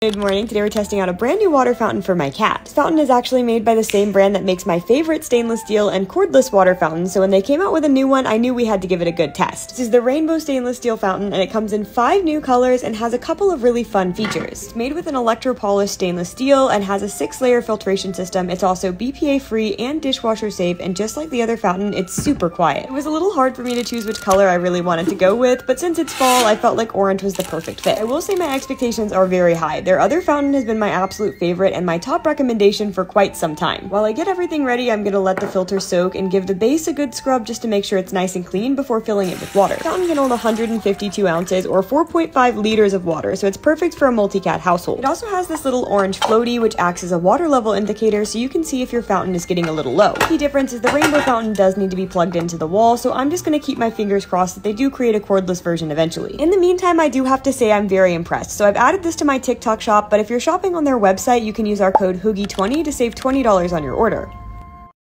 Good morning. Today we're testing out a brand new water fountain for my cat. This fountain is actually made by the same brand that makes my favorite stainless steel and cordless water fountain, so when they came out with a new one, I knew we had to give it a good test. This is the Rainbow Stainless Steel Fountain, and it comes in five new colors and has a couple of really fun features. It's made with an electro-polished stainless steel and has a six-layer filtration system. It's also BPA-free and dishwasher safe, and just like the other fountain, it's super quiet. It was a little hard for me to choose which color I really wanted to go with, but since it's fall, I felt like orange was the perfect fit. I will say my expectations are very high. Their other fountain has been my absolute favorite and my top recommendation for quite some time. While I get everything ready, I'm gonna let the filter soak and give the base a good scrub just to make sure it's nice and clean before filling it with water. The fountain can hold 152 ounces or 4.5 liters of water, so it's perfect for a multi-cat household. It also has this little orange floaty which acts as a water level indicator so you can see if your fountain is getting a little low. The key difference is the rainbow fountain does need to be plugged into the wall, so I'm just gonna keep my fingers crossed that they do create a cordless version eventually. In the meantime, I do have to say I'm very impressed. So I've added this to my TikTok shop, but if you're shopping on their website, you can use our code HOOGIE20 to save $20 on your order.